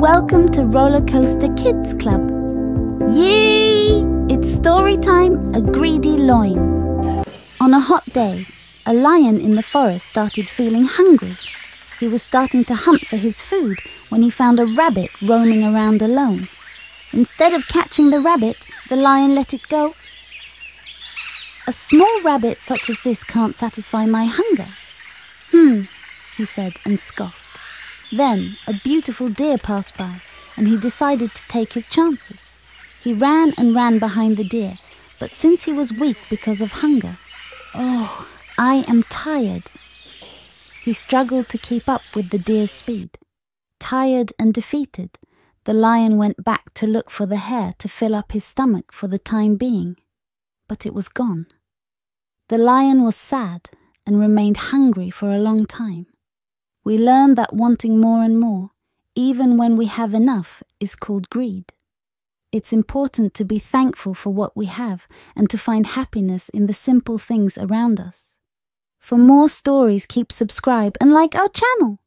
Welcome to Rollercoaster Kids Club. Yay! It's story time, a greedy loin. On a hot day, a lion in the forest started feeling hungry. He was starting to hunt for his food when he found a rabbit roaming around alone. Instead of catching the rabbit, the lion let it go. A small rabbit such as this can't satisfy my hunger. Hmm, he said and scoffed. Then a beautiful deer passed by, and he decided to take his chances. He ran and ran behind the deer, but since he was weak because of hunger, oh, I am tired. He struggled to keep up with the deer's speed. Tired and defeated, the lion went back to look for the hare to fill up his stomach for the time being, but it was gone. The lion was sad and remained hungry for a long time. We learn that wanting more and more, even when we have enough, is called greed. It's important to be thankful for what we have and to find happiness in the simple things around us. For more stories, keep subscribe and like our channel.